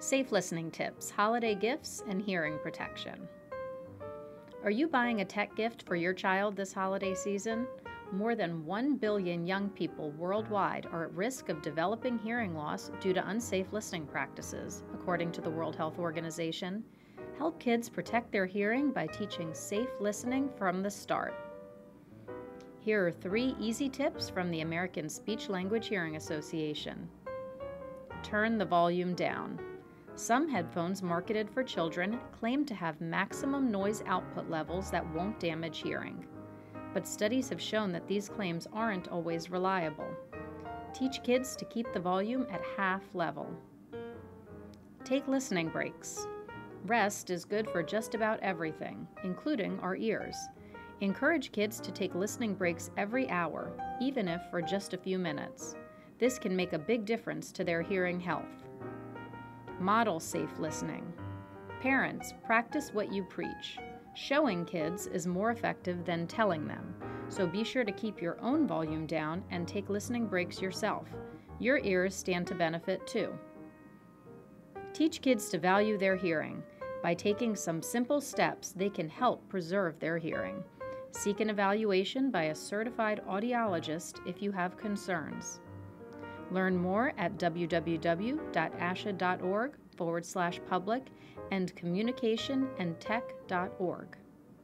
Safe listening tips, holiday gifts, and hearing protection. Are you buying a tech gift for your child this holiday season? More than 1 billion young people worldwide are at risk of developing hearing loss due to unsafe listening practices, according to the World Health Organization. Help kids protect their hearing by teaching safe listening from the start. Here are three easy tips from the American Speech Language Hearing Association. Turn the volume down. Some headphones marketed for children claim to have maximum noise output levels that won't damage hearing. But studies have shown that these claims aren't always reliable. Teach kids to keep the volume at half level. Take listening breaks. Rest is good for just about everything, including our ears. Encourage kids to take listening breaks every hour, even if for just a few minutes. This can make a big difference to their hearing health. Model safe listening. Parents, practice what you preach. Showing kids is more effective than telling them, so be sure to keep your own volume down and take listening breaks yourself. Your ears stand to benefit too. Teach kids to value their hearing. By taking some simple steps, they can help preserve their hearing. Seek an evaluation by a certified audiologist if you have concerns. Learn more at www.asha.org forward slash public and communicationandtech.org.